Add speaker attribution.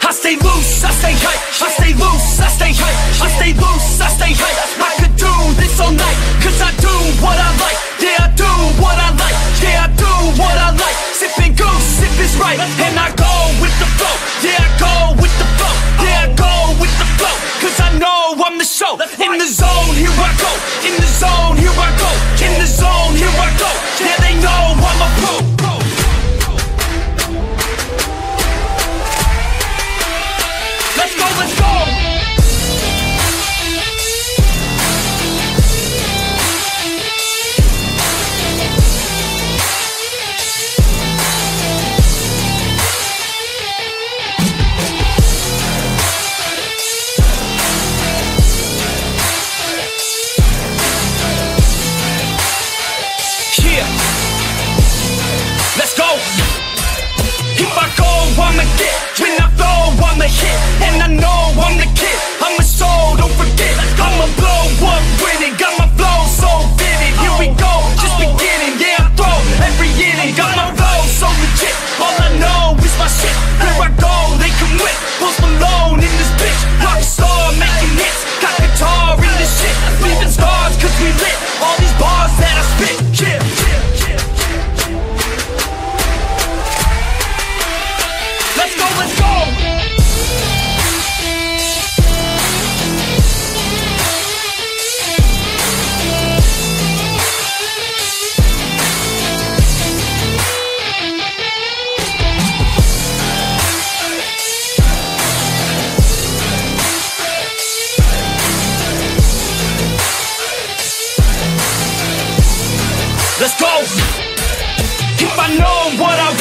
Speaker 1: I stay loose, I stay hype, I stay loose, I stay hype, I stay loose, I stay hype. Let's go. If I know what I